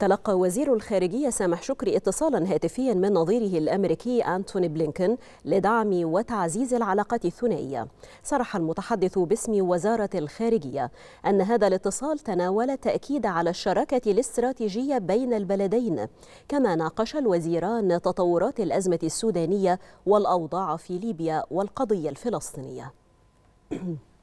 تلقى وزير الخارجية سامح شكري اتصالا هاتفيا من نظيره الأمريكي أنتوني بلينكن لدعم وتعزيز العلاقات الثنائية. صرح المتحدث باسم وزارة الخارجية أن هذا الاتصال تناول التأكيد على الشراكة الاستراتيجية بين البلدين كما ناقش الوزيران تطورات الأزمة السودانية والأوضاع في ليبيا والقضية الفلسطينية.